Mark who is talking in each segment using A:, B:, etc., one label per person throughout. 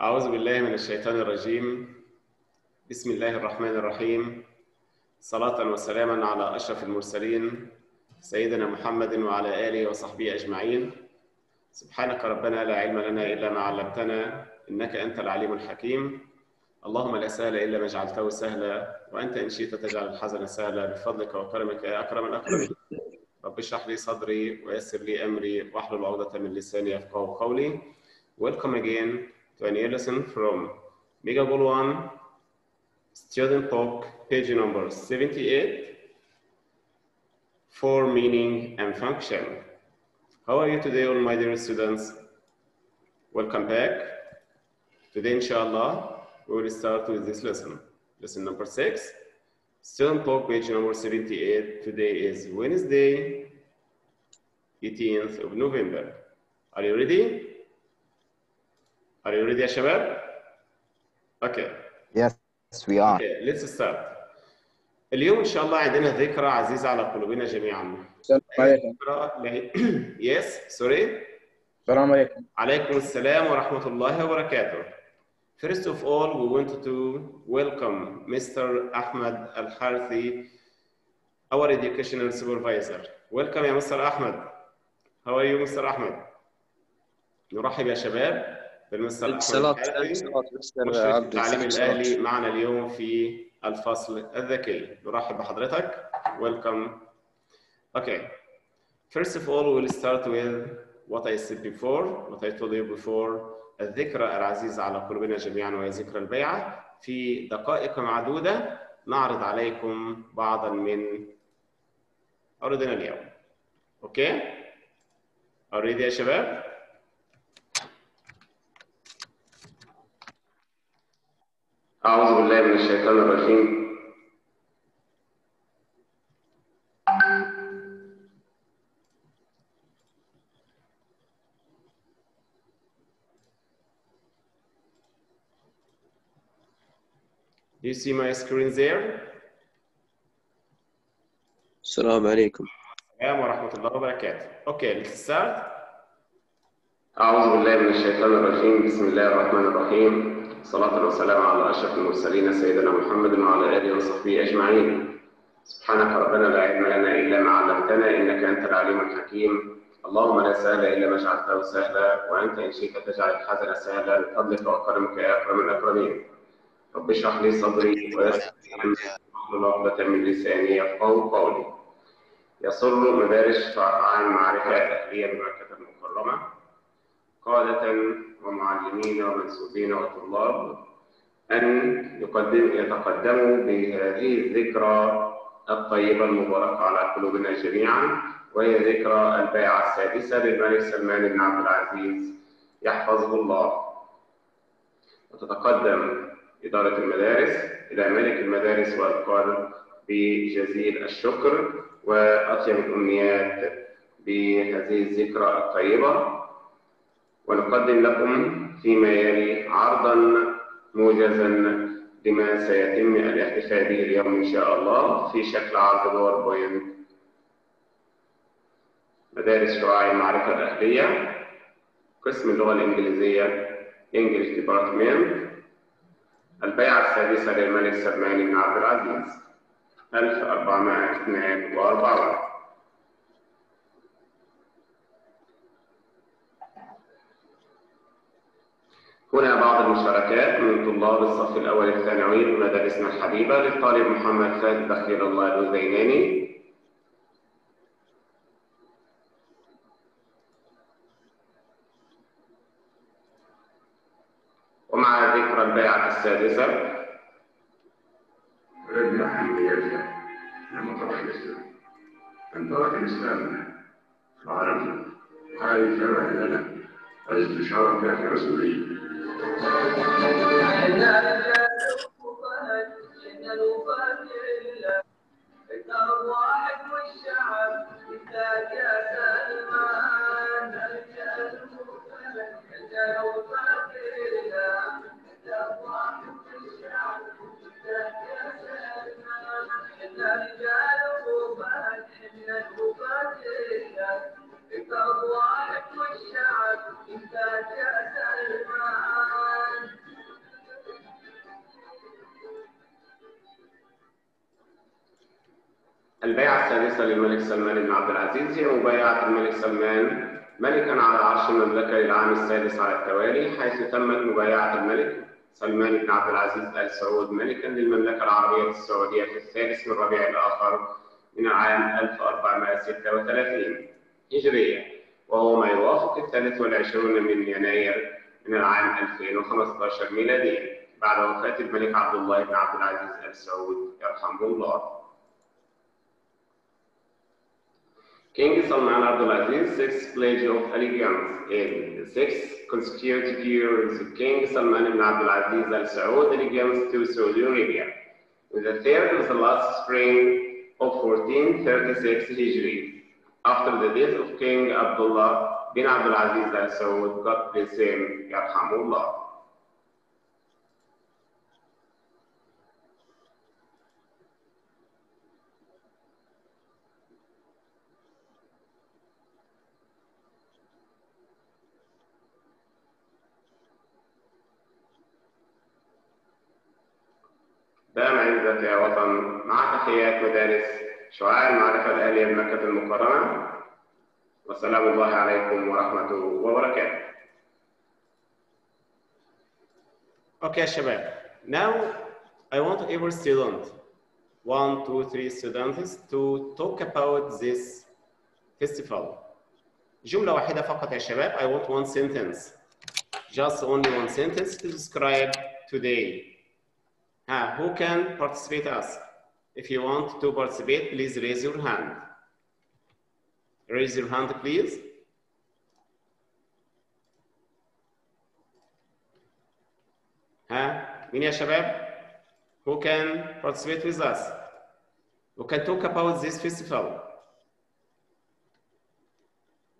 A: أعوذ بالله من الشيطان الرجيم. بسم الله الرحمن الرحيم. صلاة وسلاما على أشرف المرسلين سيدنا محمد وعلى آله وصحبه أجمعين. سبحانك ربنا لا علم لنا إلا ما علمتنا إنك أنت العليم الحكيم. اللهم لا سهل إلا ما جعلته سهلا وأنت إن شئت تجعل الحزن سهلا. بفضلك وكرمك يا أكرم الأكرمين. رب اشرح لي صدري ويسر لي أمري واحلل عقدة من لساني يفقهوا قولي. Welcome again to a new lesson from Mega Goal 1 Student Talk, page number 78 for meaning and function. How are you today, all my dear students? Welcome back. Today, inshallah, we will start with this lesson. Lesson number six. Student Talk, page number 78. Today is Wednesday, 18th of November. Are you ready? Are you ready يا شباب؟ Okay.
B: Yes, we are.
A: Okay, let's start. اليوم ان شاء الله عندنا ذكرى عزيزه على قلوبنا جميعا.
C: السلام عليكم
A: yes, sorry.
C: السلام عليكم
A: عليكم السلام ورحمة الله وبركاته. First of all, we want to welcome Mr. Ahmed Al-Harthi, our educational supervisor. Welcome يا Mr. Ahmed. How are you, Mr. Ahmed? نرحب يا شباب بالمستر مشرف
D: عبد
A: التعليم
D: الصلاة.
A: الأهلي معنا اليوم في الفصل الذكي نرحب بحضرتك. Welcome. Okay. First of all we'll start with what I said before what I told you before. الذكرى العزيزة على قلوبنا جميعا وهي ذكرى البيعة. في دقائق معدودة نعرض عليكم بعضا من عروضنا اليوم. أوكي already يا شباب؟ أعوذ بالله من الشيطان الرجيم Do you see my screen there?
D: السلام عليكم
A: السلام ورحمة الله وبركاته. Okay, let's start. أعوذ بالله من الشيطان الرجيم، بسم الله الرحمن الرحيم. صلاة وسلام على أشرف المرسلين سيدنا محمد وعلى آله وصحبه أجمعين. سبحانك ربنا لا علم لنا إلا ما علمتنا إنك أنت العليم الحكيم. اللهم لا سهل إلا ما جعلته سهلا وأنت إن شئت تجعل الحزن سهلا بفضلك وكرمك يا أكرم الأكرمين. رب اشرح لي صدري ويسر لي أمري عقدة من لساني يفقهوا قولي. يسر مدارس فرع المعرفة الأهلية بمكة المكرمة قادة ومعلمين ومنسوبين وطلاب أن يقدم يتقدموا بهذه الذكرى الطيبة المباركة على قلوبنا جميعا وهي ذكرى البيعة السادسة للملك سلمان بن عبد العزيز يحفظه الله. وتتقدم إدارة المدارس إلى ملك المدارس والقادة بجزيل الشكر وأطيب الأمنيات بهذه الذكرى الطيبة. ونقدم لكم فيما يلي عرضا موجزا لما سيتم الاحتفال به اليوم إن شاء الله في شكل عرض باوربوينت مدارس شعاع المعرفة الأهلية قسم اللغة الإنجليزية English Department البيعة السادسة للملك سلمان بن عبد العزيز 1442 هنا بعض المشاركات من طلاب الصف الأول الثانوي بمدارسنا الحبيبة للطالب محمد خالد بخير الله الوزيناني ومع ذكرى البيعة السادسة.
E: رجع حميتها لما طرح الإسلام. أن ترك الإسلام فعرفنا هذه شرع لنا الاستشارة كانت رسولية
A: I'm not التوالي حيث تمت مبايعة الملك سلمان بن عبد العزيز آل سعود ملكا للمملكة العربية السعودية في الثالث من ربيع الآخر من العام 1436 هجرية وهو ما يوافق الثالث والعشرون من يناير من العام 2015 ميلاديا بعد وفاة الملك عبد الله بن عبد العزيز آل سعود يرحمه الله. King Salman Abdulaziz sixth pledge of allegiance eh, in the sixth consecutive years King Salman ibn Abdulaziz Al Saud allegiance to Saudi Arabia. With the third of the last spring of 1436 Hijri, after the death of King Abdullah bin Abdulaziz Al Saud, God bless him, Yarhamullah. دام عزك يا وطن مع تحيات مدارس شعاع المعرفة الآلية بمكة المكرمة والسلام الله عليكم ورحمة وبركاته. Okay شباب. Now I want every student, one, two, three students, to talk about this festival. جملة واحدة فقط يا شباب. I want one sentence. Just only one sentence to describe today. Uh, who can participate us? If you want to participate, please raise your hand. Raise your hand, please. ها مين يا شباب? Who can participate with us? Who can talk about this festival?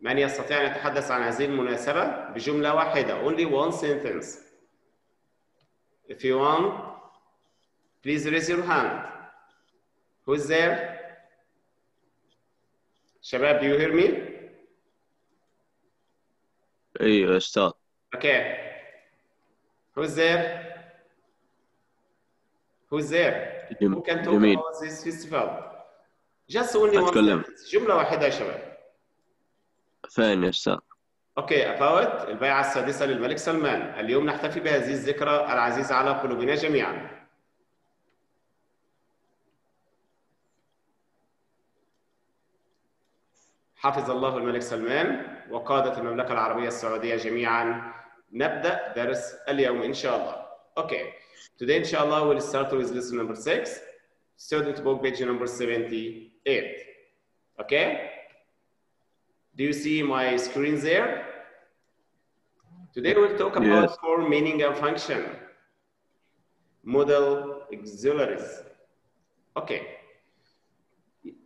A: من يستطيع أن يتحدث عن هذه المناسبة بجملة واحدة only one sentence if you want please raise your hand. Who is there? شباب do you hear me?
D: يا أستاذ
A: okay. Who is there? Who is there who can talk
D: جميل
A: about this festival? Just only one sentence. جملة واحدة يا شباب.
D: فين يا أستاذ؟
A: أوكي افاوت البيعة السادسة للملك سلمان. اليوم نحتفي بهذه الذكرى العزيزة على قلوبنا جميعا. حفظ الله الملك سلمان وقادة المملكة العربية السعودية جميعا نبدأ درس اليوم إن شاء الله. Okay, today inshallah we'll start with lesson number 6, student book page number 78. Okay? Do you see my screen there? Today we'll talk about
D: yes.
A: meaning and function. Modal auxiliaries. Okay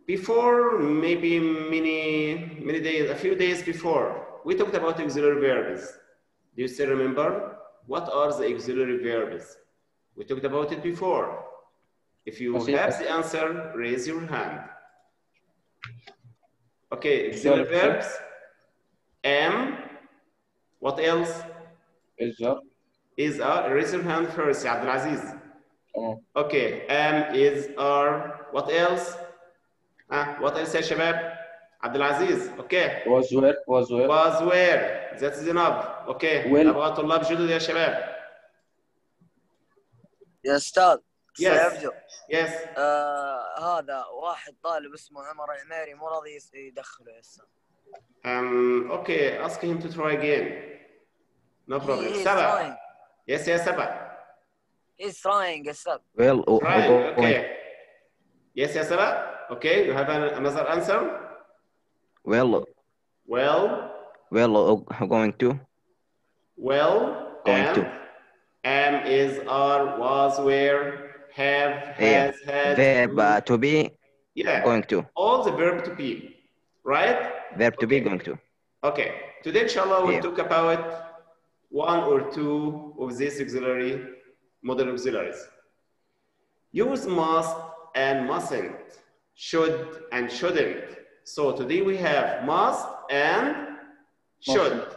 A: before maybe many, many days, a few days before, we talked about auxiliary verbs. Do you still remember? What are the auxiliary verbs? We talked about it before. If you
C: okay.
A: have the answer, raise your hand. Okay, auxiliary
C: sure.
A: verbs. Am. What else?
C: Is a.
A: Is a. Raise your hand first, Abdulaziz.
C: Oh.
A: Okay, am, is, are. What else? ها وات يا شباب عبد العزيز أوكي.
C: واز وير واز وير
A: واز وير ذات زينب أوكي.
C: well.
A: أبغى طلاب جدد يا شباب.
F: يا
A: أستاذ
F: يس
A: يس
F: آه، هذا واحد طالب اسمه عمر العميري مو راضي يدخله هسه امم
A: أوكي. Okay. ask him to try again. No problem. سبع. يس يا سبع.
F: He's trying يا سبع
B: well, oh,
A: okay. Yes, يا سبع. Okay, you have an, another answer?
B: well,
A: Well,
B: well, oh, going to,
A: well,
B: Going to.
A: am, is, are, was, where, have,
B: Yeah.
A: has, had,
B: verb uh, to be,
A: yeah,
B: going to,
A: all the verb to be, right?
B: verb to be, going to.
A: Okay, today inshallah we'll
B: Yeah.
A: talk about one or two of these auxiliary modal auxiliaries. Use must and mustn't, should and shouldn't. So today we have must and should.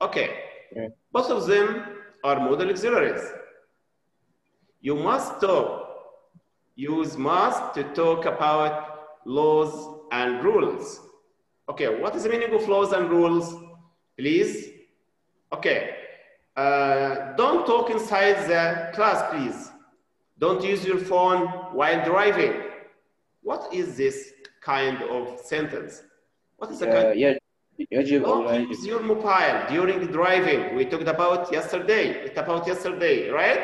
A: Okay,
C: Yeah.
A: both of them are modal auxiliaries. You must talk, use must to talk about laws and rules. Okay, what is the meaning of laws and rules? Please. Okay. Uh, don't talk inside the class, please. Don't use your phone while driving. What is this kind of sentence? What is the kind?
C: آه، يجب يجب أو لا
A: Don't use
C: يجب
A: your mobile during driving. We talked about yesterday. It's about yesterday, right?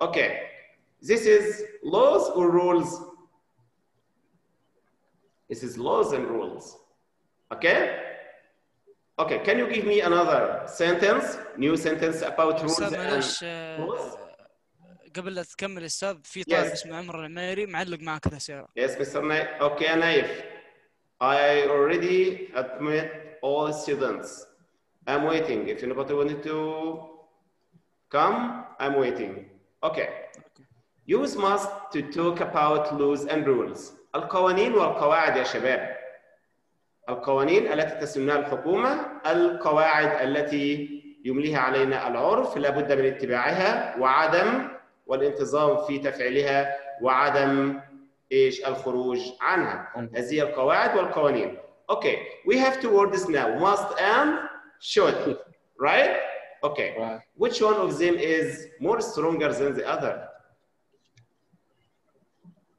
A: Okay. This is laws or rules? This is laws and rules. Okay? Okay, can you give me another sentence, new sentence about rules
G: استاذ
A: and
G: معلش آه،
A: rules?
G: قبل لا تكمل أستاذ في طالب
A: Yes.
G: اسمه عمر العميري معلق معك كذا سياره
A: Yes, Mr. Naif. Okay, Naif. I already admit all students. I'm waiting. If anybody wanted to come, I'm waiting. Okay. Use must to talk about laws and rules. القوانين والقواعد يا شباب. القوانين التي تسنها الحكومة، القواعد التي يمليها علينا العرف لابد من اتباعها وعدم والانتظام في تفعيلها وعدم إيش الخروج عنها. هذه القواعد والقوانين. Okay, we have two words now, must and should, right? Okay.
C: Right.
A: Which one of them is more stronger than the other?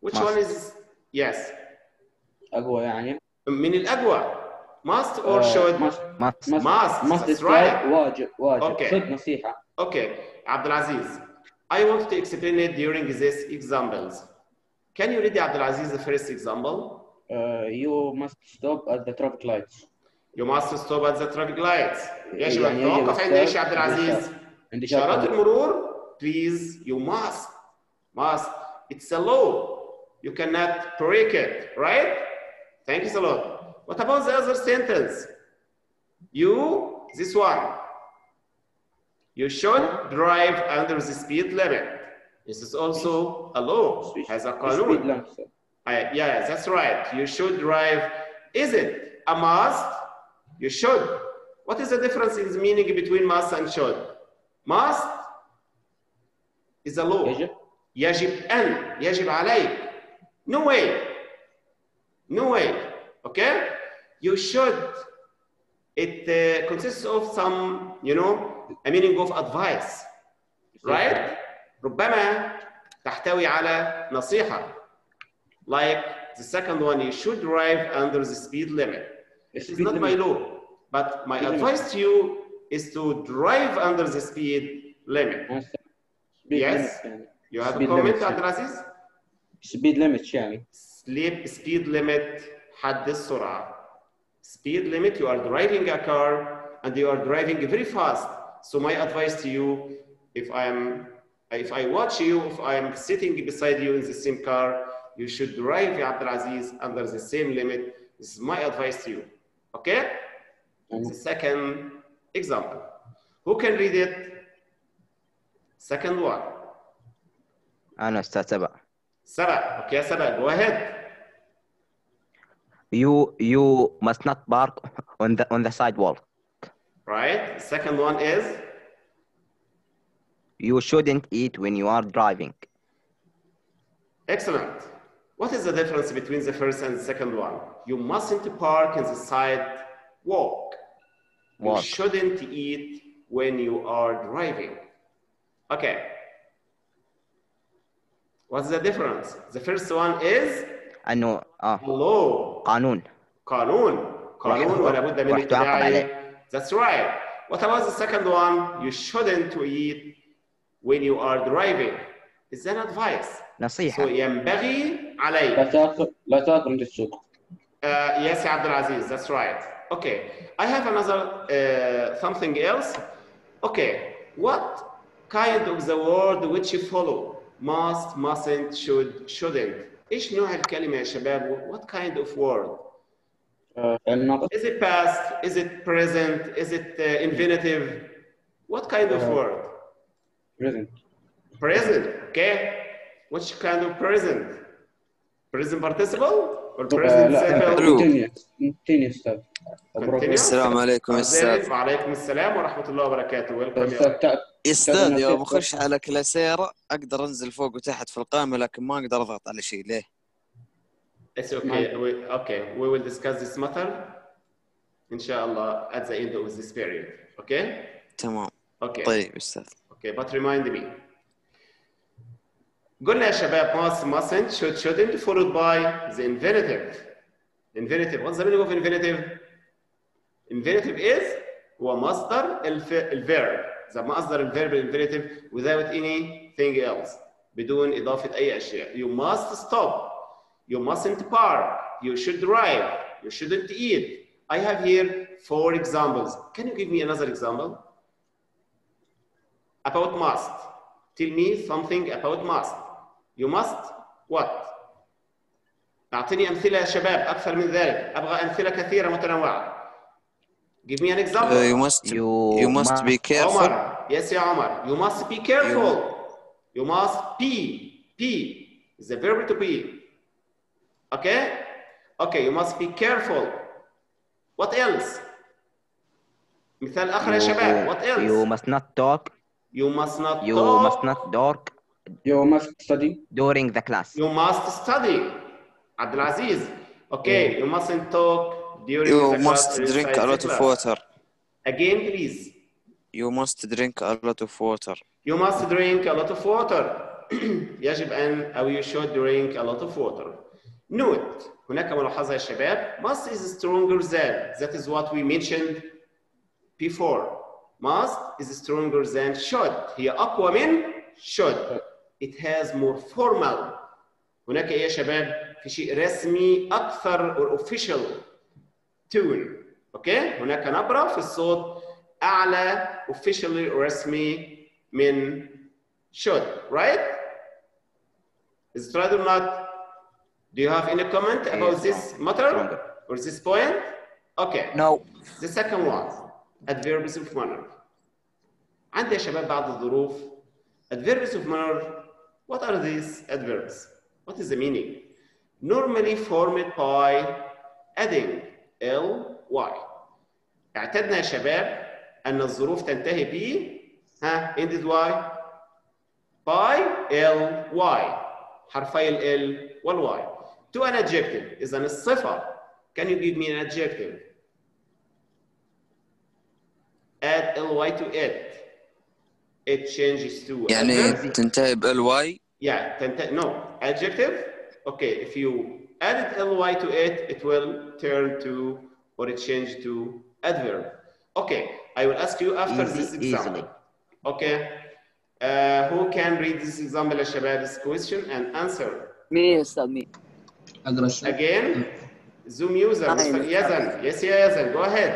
A: Which
B: Must.
A: one is yes?
C: أقوى يعني
A: من الأقوى. Must or
C: آه،
A: should?
C: must
B: Must.
C: must
A: Must,
C: must
A: right.
C: واجب واجب
A: Okay.
C: صد نصيحة
A: Okay, Abdulaziz, I want to explain it during these examples. Can you read Abdulaziz the first example?
C: Uh, you must stop at the traffic lights.
A: You must stop at the traffic lights. يا شباب
C: يعني يجب
A: توقف عند ايش يا
C: stop
A: عبد العزيز؟
C: عند
A: إشارات
C: إشارة
A: المرور please you must must it's a law you cannot break it right thank you a lot what about the other sentence you this one you should drive under the speed limit this is also a law has a
C: speed
A: قانون
C: limit.
A: I- yeah, that's right. You should drive. Is it a must? You should. What is the difference in the meaning between must and should? Must is a law.
C: يجب
A: يجب أن يجب عليك. No way. No way. Okay? You should. It uh, consists of some, you know, a meaning of advice. Right? ربما تحتوي على نصيحة. Like the second one, you should drive under the speed limit. It's
C: speed
A: not my
C: limit.
A: law, but my
C: Speed limit.
A: advice to you is to drive under the speed limit.
C: speed
A: Yes.
C: limit يعني
A: You have a
C: Speed
A: comment,
C: limit.
A: Abdulaziz?
C: speed limit يعني
A: Sleep speed limit حد السرعة. Speed limit, you are driving a car and you are driving very fast. So my advice to you, if I am, if I watch you, if I am sitting beside you in the same car, you should drive Ya Abdulaziz under the same limit. This is my advice to you. Okay? The second example. Who can read it? Second one.
B: أنا أستاذ سبع.
A: سبع. Okay, سبع. Go ahead.
B: you you must not park on the on the sidewalk.
A: Right. Second one is
B: you shouldn't eat when you are driving.
A: Excellent. What is the difference between the first and the second one? You mustn't park in the sidewalk.
B: Walk.
A: You shouldn't eat when you are driving. Okay. What's the difference? The first one is
B: I know.
A: Uh, hello.
B: قانون.
A: قانون. قانون
B: راح-
A: ولا بد من
B: راح تعاقب
A: اتباعه.
B: عليه.
A: That's right. What about the second one? You shouldn't eat when you are driving. It's an advice. So
B: نصيحة.
A: ينبغي عليك.
C: لا تاكل لا تاكل عند السوق
A: Uh, yes, Abdul Aziz, that's right. Okay, I have another uh, something else. Okay, what kind of the word which you follow? Must, mustn't, should, shouldn't. ايش نوع الكلمة يا شباب؟ What kind of word?
C: آه، فعل ناقص
A: Is it past? Is it present? Is it uh, infinitive? What kind of
C: Uh,
A: word?
C: present
A: Present, okay? Which kind of present? Present participle
C: آه،.
D: السلام عليكم أستاذ.
A: وعليكم السلام ورحمة الله وبركاته. ويلكم
C: أستاذ
D: يوم اخش على كلاسيرا. أقدر أنزل فوق وتحت في القائمة لكن ما أقدر أضغط على شيء. ليه؟
A: It's okay. We, okay, we will discuss this matter. inshallah at the end of this period. Okay?
H: تمام.
A: Okay.
H: طيب أستاذ.
A: Okay, but remind me. قلنا يا شباب must, mustn't, should, shouldn't, followed by the infinitive. Infinitive. What's the meaning of infinitive? Infinitive is هو مصدر الف... الverb. the مصدر الverb infinitive without anything else. بدون إضافة أي أشياء. You must stop. You mustn't park. You should drive. You shouldn't eat. I have here four examples. Can you give me another example? About must. Tell me something about must. You must what? أعطيني أمثلة يا شباب أكثر من ذلك. أبغى أمثلة كثيرة متنوعة. Give me an example.
H: Uh, you must
B: You
H: you must be careful
A: عمر. Yes, يا عمر. You must be careful. You must be. Be is the verb to be. Okay? Okay, you must be careful. What else? مثال آخر يا شباب. What else?
B: you must not talk.
A: You must not
B: You
A: talk.
B: must not talk
C: You must study.
B: during the class.
A: You must study. Abdulaziz. Okay, you mustn't talk during
H: you
A: the
H: must
A: class
H: drink
A: inside
H: a
A: the
H: lot of
A: class.
H: water
A: Again, please.
H: you must drink a lot of water
A: You must drink a lot of water. يجب أن أو you should drink a lot of water. Note هناك ملاحظة يا شباب must is stronger than that is what we mentioned before. Must is stronger than should هي أقوى من should. It has more formal. هناك إيه يا شباب في شيء رسمي أكثر or official tune. أوكي هناك نبرة في الصوت أعلى officially رسمي من should, right? Is it right or not? Do you have any comment about
B: Yes,
A: this matter
B: stronger.
A: or this point? Okay.
F: No.
A: The second one, adverbs of manner. عندي يا شباب بعض الظروف. Adverbs of manner, what are these adverbs? What is the meaning? Normally formed by adding L, Y. اعتدنا يا شباب أن الظروف تنتهي ب ها ended Y by L, Y. حرفي ال L وال Y. To an adjective إذا الصفة. Can you give me an adjective? Add ly to it. It changes to
H: يعني
A: adverb.
H: تنتهي بال واي
A: Yeah, tenta- no, adjective. Okay, if you added ly to it, it will turn to or it change to adverb. Okay, I will ask you after
B: Easy-
A: this example.
B: easily.
A: Okay, uh, who can read this example يا شباب this question and answer?
F: مين يا استاذ مين؟
C: اقرا الشيء
A: Again, Zoom user,
F: Hi,
A: Mr.
F: Mr.
A: Yazan. Yes, yeah, Yazan, go ahead.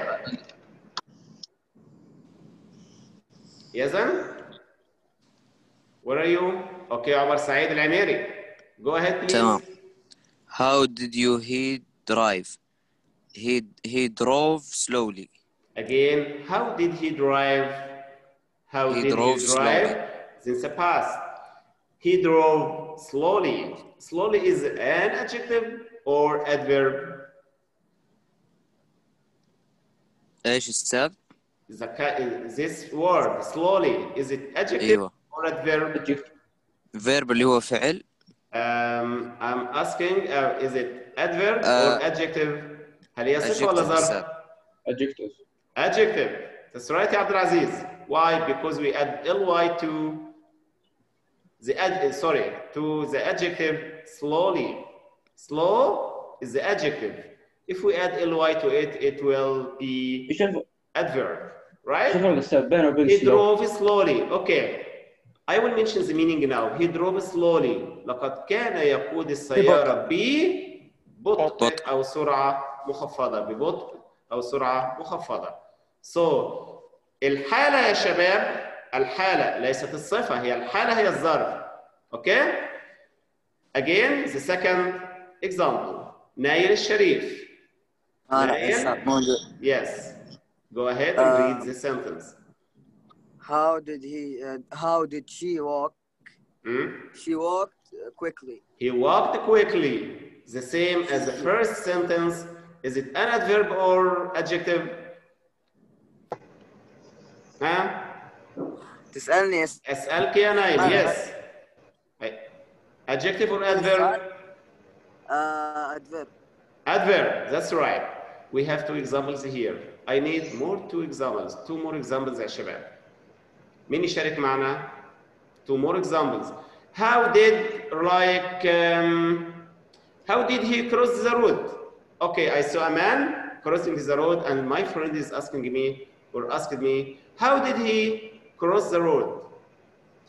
A: Yazan? Where are you? Okay, Omar Saeed Al-Amiri. Go ahead, please.
H: تمام how did you he drive he he drove slowly
A: Again, how did he drive? How
H: He
A: did
H: drove
A: he drive? Since the past. He drove slowly. Slowly is an adjective or adverb?
H: ايش استاذ
A: The ca- This word, slowly, is it adjective
H: ايوه
A: or adverb?
H: verb اللي هو فعل
A: Um, I'm asking, uh, is it adverb
H: Uh,
A: or adjective? هل هي صفة ولا
H: adjective
A: ظرف?
H: استاذ
C: adjective
A: Adjective. That's right, يا عبد العزيز. Why? Because we add ly to the ad, sorry, to the adjective slowly. Slow is the adjective. If we add ly to it, it will be
C: ايش الف-
A: adverb,
C: ايش
A: right?
C: الفرق استاذ بينه وبين
A: He
C: slow
A: drove slowly. Okay. I will mention the meaning now. He drove slowly. لقد كان يقود السيارة ببطء
H: بطء.
A: أو سرعة مخفضة ببطء أو سرعة مخفضة. So الحالة يا شباب الحالة ليست الصفة هي الحالة هي الظرف. Okay? Again, the second example. نايل الشريف.
F: أنا
A: نايل. Yes. Go ahead and
F: Uh,
A: read the sentence.
F: How did he? Uh, how did she walk?
A: Hmm?
F: She walked uh, quickly.
A: He walked quickly. The same as the first sentence. Is it an adverb or adjective? ها؟
F: تسألني يا س-
A: أسألك يا نايل.
F: أنا-
A: Yes. Adjective or adverb?
F: آه ادفير
A: Adverb, that's right. We have two examples here. I need more two examples. Two more examples يا شباب. مين يشارك معنا؟ Two more examples. How did like um, how did he cross the road? Okay, I saw a man crossing the road and my friend is asking me or asked me, how did he cross the road?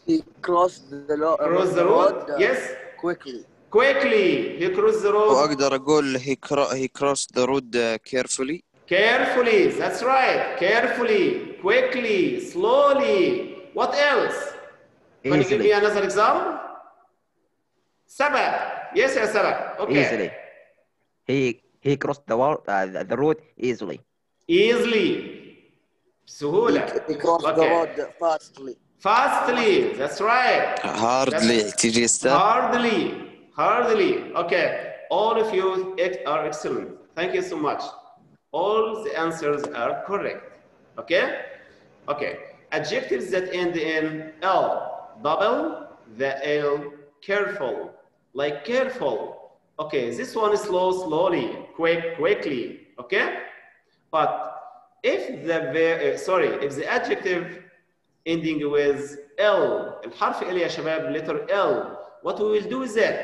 F: he crossed the, lo-
A: Cross the road?
F: uh,
A: Yes.
F: quickly
A: Quickly, he crossed the road.
H: واقدر اقول he, cro- he crossed the road uh, carefully
A: Carefully, that's right. Carefully, quickly, slowly. what else? Can Easily. you give me another example? Sabah. Yes, yes, Sabah. Okay.
B: Easily. He he crossed the wall, uh, the road easily.
A: Easily. Suhula.
F: He, crossed
A: okay.
F: the road fastly.
A: Fastly. That's right.
H: Hardly. That's,
A: Hardly. Hardly. Okay. All of you are excellent. Thank you so much. All the answers are correct. Okay? Okay. Adjectives that end in L. Double the L. Careful. Like careful. Okay. This one is slow, slowly. Quick, quickly. Okay? But if the ver- uh, sorry, if the adjective ending with L, الحرف L يا شباب, letter L, what we will do is that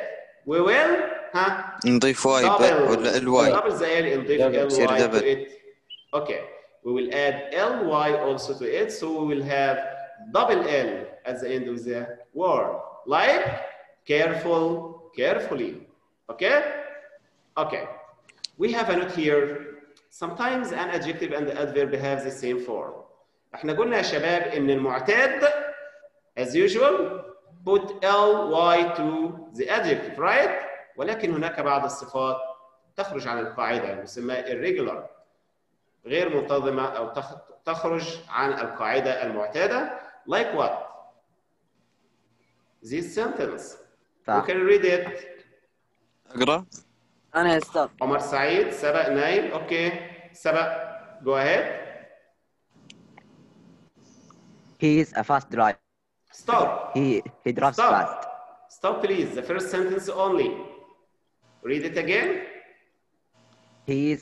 A: we will, ها,
H: نضيف واي ب- ولا الواي
A: double the L نضيف
C: Double.
H: يصير
A: ly to
H: double.
A: it. Okay, we will add ly also to it, so we will have double L at the end of the word, like careful, carefully. Okay? Okay. We have a note here. Sometimes an adjective and the adverb have the same form. احنا قلنا يا شباب ان المعتاد as usual put ly to the adjective right ولكن هناك بعض الصفات تخرج عن القاعده يسمى irregular غير منتظمه أو تخ- تخرج عن القاعده المعتاده like what this sentence you can read it
H: اقرا
F: أنا يا أستاذ
A: عمر سعيد سبق نايل أوكي سبق go ahead
B: He is a fast driver.
A: stop
B: He he drives
A: Stop.
B: fast.
A: Stop, please. The first sentence only. Read it again.
B: He is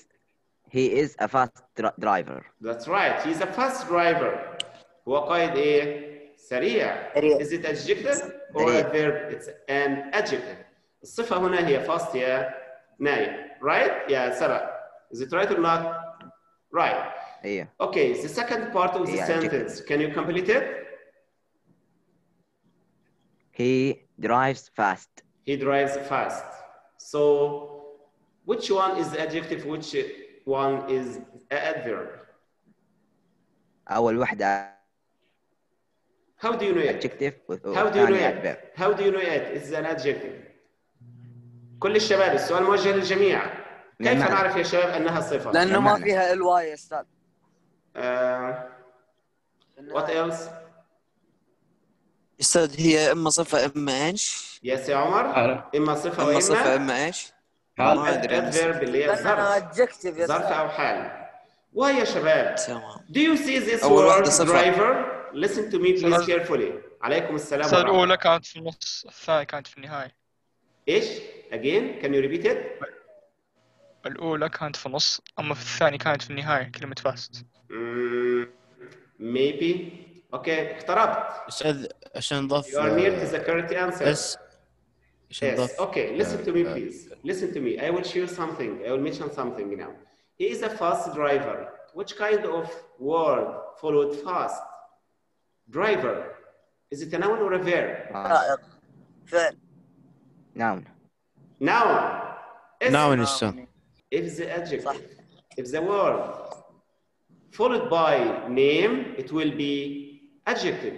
B: he is a fast dri- driver.
A: That's right. He's a fast driver. هو قائد ايه؟ سريع.
F: سريع.
A: Is it adjective or a
B: سريع.
A: verb? It's an adjective. الصفة هنا هي fast يا نايم. Right? يا سبق. Is it right or not? Right.
B: ايوه.
A: Okay, the second part of the
B: Yeah, adjective.
A: sentence. Can you complete it?
B: He drives fast.
A: He drives fast. So, which one is the adjective? Which one is a adverb?
B: أول وحدة
A: How do you know it?
B: adjective
A: How do you know it? How do you know it? It's an adjective. كل الشباب السؤال موجه للجميع. كيف. نعرف يا شباب أنها صفة؟
F: لأنه ما. فيها الواي يا أستاذ
A: Uh, what else?
H: أستاذ هي إما صفة إما إيش؟
A: يس يا عمر؟
C: حالة
A: إما صفة
H: إما
A: صفة
H: إما إيش؟
C: حالة
H: ما أدري أنا.
A: adverb اللي هي ظرف ظرف أو حال. وهي يا شباب
H: تمام
A: Do you see this word driver? Listen to me please carefully. عليكم السلام ورحمة
I: الأولى كانت في النص الثانية كانت في النهاية
A: إيش؟ Again, can you repeat it?
I: الأولى كانت في النص أما في الثانية كانت في النهاية كلمة فاست
A: Mm, maybe. Okay, اقتربت.
J: أستاذ عشان نضاف
A: You are near to the correct answer.
J: عشان
A: Yes.
J: نضاف
A: Okay. Listen to me,
J: uh,
A: please. Listen to me. I will share something. I will mention something now. He is a fast driver. Which kind of word followed fast? Driver. Is it a noun or a verb?
F: سائق فعل
B: noun
A: Noun. Is
J: ناون استاذ
A: If the adjective,
F: صح.
A: if the word followed by name, it will be adjective.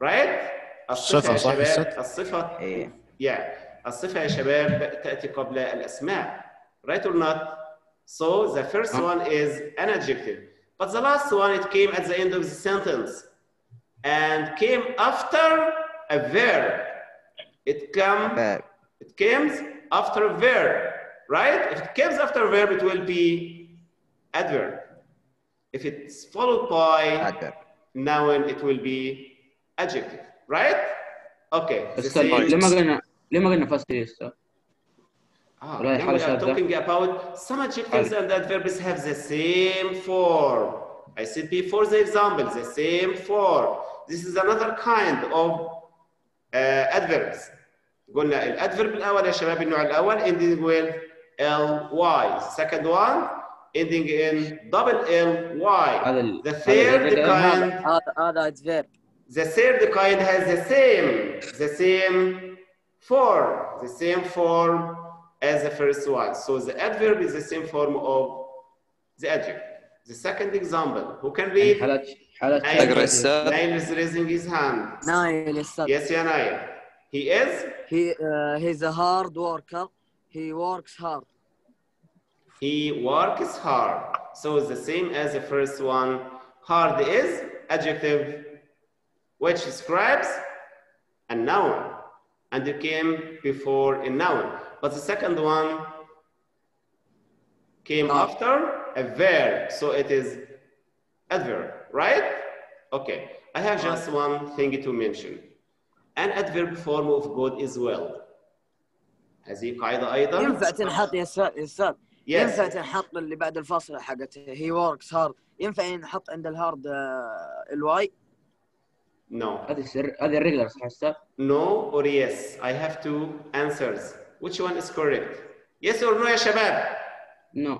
A: Right? الصفة يا
J: صح،
A: شباب
J: أستاذ؟
A: الصفة
B: إيه.
A: yeah. الصفة يا شباب تأتي قبل الأسماء. Right or not? So the first one is an adjective. But the last one, it came at the end of the sentence and came after a verb. It come
B: verb
A: it comes after a verb, right? If it comes after a verb, it will be adverb. If it's followed by
B: adverb
A: noun, it will be adjective, right? Okay. the
C: استاذ
A: same-
C: ليه ما قلنا ليه ما قلنا فاست يا استاذ؟
A: Ah,
C: ولا هي
A: now
C: حالة
A: we are
C: شاذة؟
A: talking about some adjectives and adverbs have the same form. I said before the example, the same form. This is another kind of uh, adverbs. قلنا الادفرب الاول يا شباب النوع الاول ending with ly. Second one ending in double ly.
C: هذا ال-
A: The
C: هذا
A: third
C: الirregular.
A: kind
F: هذا هذا ادفيرب
A: the third kind has the same the same form, the same form as the first one. So the adverb is the same form of the adjective. The second example, who can read? Nail is raising his hand.
F: Nail is
A: Yes, yeah, Nail. He is?
F: He, uh, he's a hard worker. He works hard.
A: He works hard. So the same as the first one. Hard is adjective, which describes a noun and it came before a noun but the second one came
F: Ah.
A: after a verb so it is adverb right okay i have just one thing to mention an adverb form of good is well هذه قاعدة أيضا
F: ينفع تنحط يا استاذ يا استاذ
A: Yes.
F: ينفع تنحط اللي بعد الفاصله حقت هي وركس هارد ينفع ينحط عند الهارد آه، الواي
A: No.
C: هذه السر هذه الريجلر صح استاذ؟
A: No or yes. I have two answers. Which one is correct? Yes or no يا شباب؟
C: نو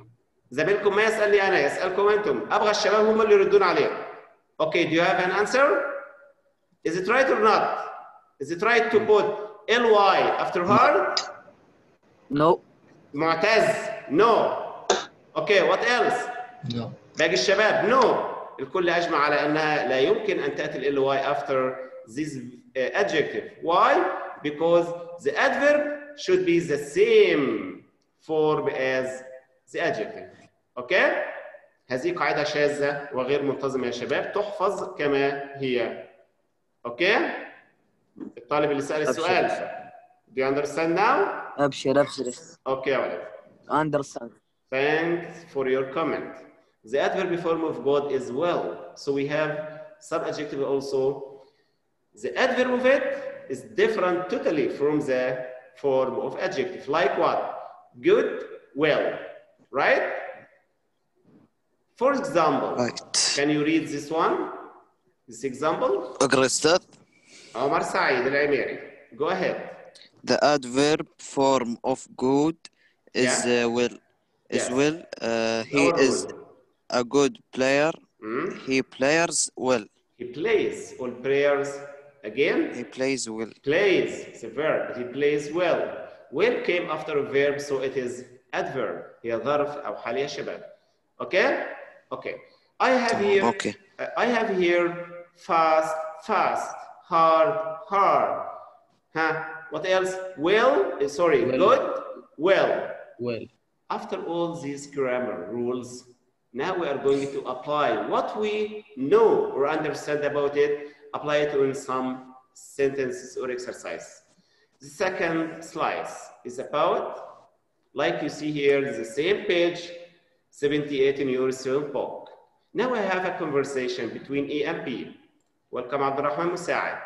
A: زميلكم ما يسألني أنا يسألكم أنتم. أبغى الشباب هم اللي يردون عليه. Okay, do you have an answer? Is it right or not? Is it right to put ly after hard?
F: نو
A: معتز. No. Okay, what else?
J: No.
A: باقي الشباب no. الكل أجمع على أنها لا يمكن أن تأتي ال ly after this uh, adjective. Why? Because the adverb should be the same form as the adjective. Okay? هذه قاعدة شاذة وغير منتظمة يا شباب تحفظ كما هي. Okay? الطالب اللي سأل السؤال. Do you understand now?
F: ابشر ابشر
A: Okay ولد.
F: اندرستاند
A: Thanks for your comment. the adverb form of God as well. So we have some adjective also. The adverb of it is different totally from the form of adjective. Like what? Good, well, right? For example,
H: right.
A: can you read this one? This example?
H: Agrestat.
A: Omar Said al Go ahead.
H: The adverb form of good is
A: yeah.
H: uh, will. Is
A: yeah.
H: will. Uh, he is a good player.
A: Hmm?
H: He plays well.
A: He plays all prayers again.
H: He plays well.
A: plays it's a verb he plays well well came after a verb so it is adverb هي ظرف أو حال يا شباب okay okay I have here
H: Okay.
A: I have here fast fast hard hard huh what else well eh, sorry
C: Well.
A: good well
C: ويل
A: after all these grammar rules, now we are going to apply what we know or understand about it, apply it in some sentences or exercise. The second slice is about, like you see here, the same page, 78 in your student book. Now I have a conversation between A and B. Welcome, Abdurrahman Musaad.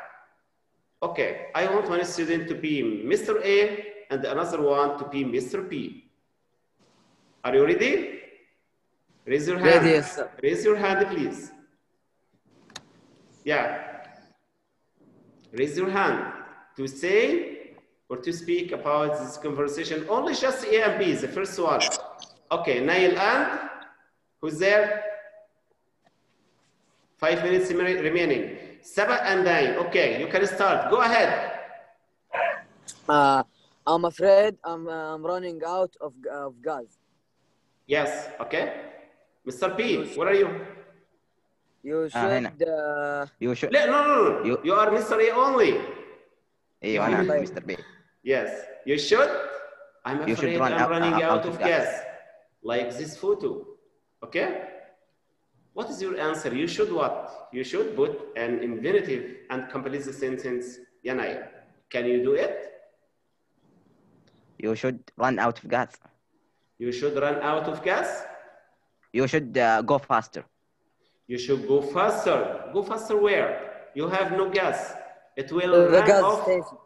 A: Okay, I want one student to be Mr. A and another one to be Mr. P. Are you ready? Raise your hand.
F: Ready, yes, sir.
A: Raise your hand, please. Yeah. Raise your hand to say or to speak about this conversation. Only just A and B, the first one. Okay, Nail and who's there? Five minutes remaining. Seven and nine. Okay, you can start. Go ahead.
F: Uh, I'm afraid I'm, uh, I'm running out of, of gas.
A: Yes. Okay. Mr. P, what are you?
F: You should. Uh,
B: you should.
A: No, no, no.
B: You,
A: you are Mr. A only.
B: Eh,
F: I'm
B: Mr. B.
A: Yes, you should. I'm
B: you
A: afraid
B: run
A: I'm
B: out,
A: running uh,
B: out,
A: out
B: of gas.
A: gas, like this photo. Okay. What is your answer? You should what? You should put an infinitive and complete the sentence. Yanai, can you do it?
B: You should run out of gas.
A: You should run out of gas.
B: You should uh, go faster.
A: You should go faster. Go faster where? You have no gas. It will
F: the
A: run
F: gas
A: off.
F: Station.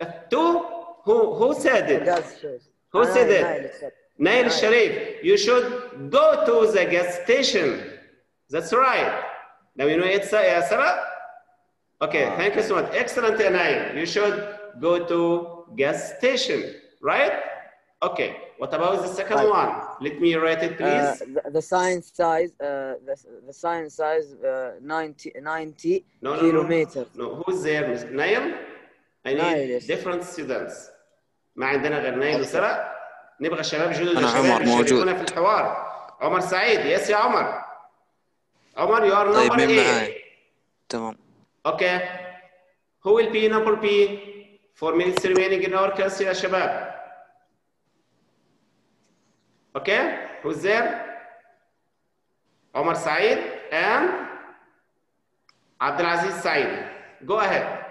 A: Uh, to? Who, who said it?
F: Gas.
A: Who said it? Nail, Sharif. You should go to the gas station. That's right. Now you know it's uh, a Sarah? Okay, wow. thank you so much. Excellent, Nail. You should go to gas station, right? Okay. What about the second
F: Right.
A: one? Let me write it,
F: Uh,
A: please.
F: the, the sign size, uh, the, the sign size, uh, 90, 90
A: No, no, no.
F: kilometer.
A: No, who's there? Nail? I need
F: Nail, yes.
A: different students. ما عندنا غير نايل وسرى. نبغى شباب جدد
H: أنا عمر موجود.
A: في الحوار. عمر سعيد، يس يا عمر. عمر you are
H: طيب
A: number
H: مين
A: A.
H: معاي؟ تمام
A: Okay. Who will be number B? Four minutes remaining in our class يا شباب. Okay, who's there? Omar Said and Abdulaziz Said. Go ahead.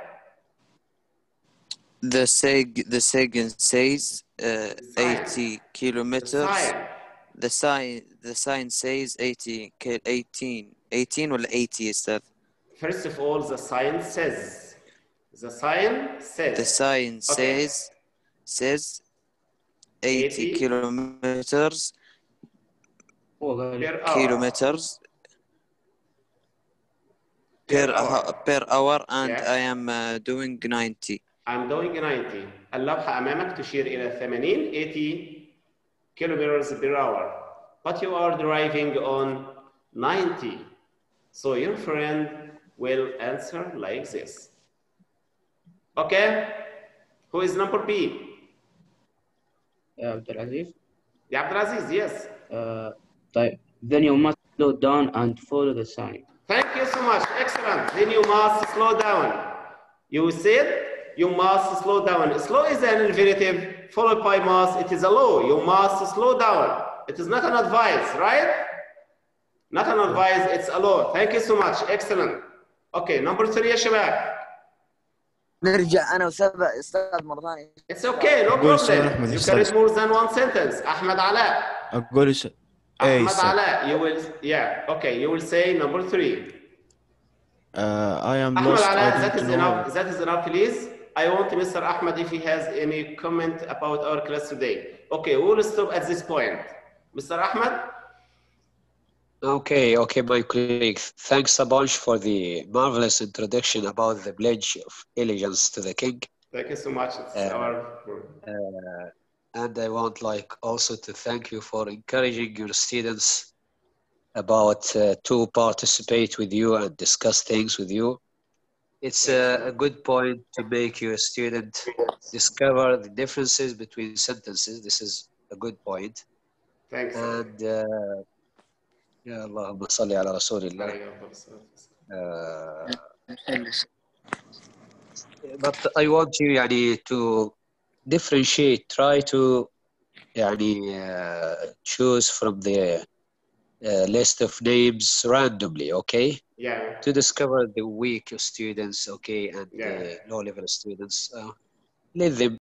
H: The Seg the Sagan says uh, eighty kilometers. The, sign the sign says 80 18 18 or 80 is that
A: first of all the sign says the sign says
H: the sign
A: okay.
H: says says 80
A: 80
H: kilometers
C: هو قال
A: per hour.
H: kilometers per
A: Per hour.
H: ho- per hour and
A: Yes.
H: I am uh, doing 90.
A: I'm doing 90. اللوحة أمامك تشير إلى 80 80 kilometers per hour. But you are driving on 90. So your friend will answer like this. Okay? Who is number B? Abdulaziz? Abdulaziz, yes.
C: Uh, then you must slow down and follow the sign.
A: Thank you so much. Excellent. Then you must slow down. You said you must slow down. Slow is an infinitive followed by must. It is a law. You must slow down. It is not an advice, right? Not an advice, it's a law. Thank you so much. Excellent. Okay, number three, Shabab.
F: نرجع أنا وسبع أستاذ مره
J: ثانية
A: اتس
J: أوكي
A: نو
J: بروبلم
A: يو كان مور ذان وان سنتنس احمد علاء
J: أقول
A: ش...
J: احمد
A: علاء يو ويل يا أوكي يو ويل سي نمبر
J: 3 I am
A: Ahmed
J: lost.
A: Ala, that is
J: know.
A: enough. That is enough, please. I want Mr. Ahmed if he has any comment about our class today. Okay, we'll stop at this point. Mr. Ahmed?
K: Okay, okay, my colleague. Thanks a bunch for the marvelous introduction about the pledge of allegiance to the king.
A: thank you so much.
K: Uh,
A: our
K: Uh, and I want like also to thank you for encouraging your students about uh, to participate with you and discuss things with you. It's a, a good point to make your student discover the differences between sentences. This is a good point.
A: thanks.
K: And uh, يا اللهم صل على رسول الله. Uh, but I want you يعني to differentiate try to يعني uh, choose from the uh, list of names randomly okay
A: Yeah,
K: to discover the weak students okay and
A: Yeah.
K: the low level students uh, let them